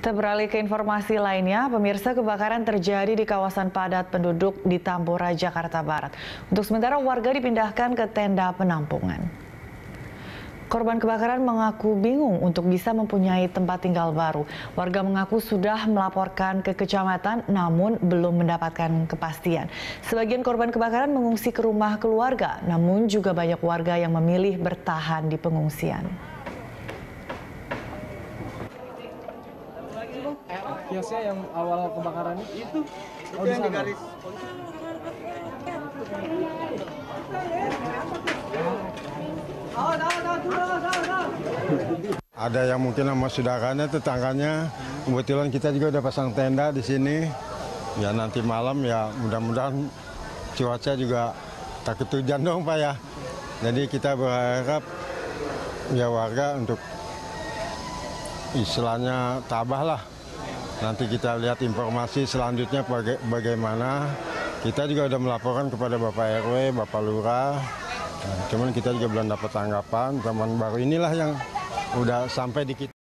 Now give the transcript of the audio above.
Kita beralih ke informasi lainnya, pemirsa kebakaran terjadi di kawasan padat penduduk di Tambora, Jakarta Barat. Untuk sementara warga dipindahkan ke tenda penampungan. Korban kebakaran mengaku bingung untuk bisa mempunyai tempat tinggal baru. Warga mengaku sudah melaporkan ke kecamatan namun belum mendapatkan kepastian. Sebagian korban kebakaran mengungsi ke rumah keluarga, namun juga banyak warga yang memilih bertahan di pengungsian. Kiosnya yang awal kebakaran itu oh, di sana. Ada yang mungkin sama saudaranya, tetangganya. Kebetulan kita juga udah pasang tenda di sini. Ya nanti malam ya mudah-mudahan cuaca juga takut hujan dong Pak ya. Jadi kita berharap ya warga untuk istilahnya tabah lah. Nanti kita lihat informasi selanjutnya baga bagaimana. Kita juga sudah melaporkan kepada Bapak RW, Bapak Lurah. Nah, cuman kita juga belum dapat tanggapan. Teman baru inilah yang udah sampai di kita.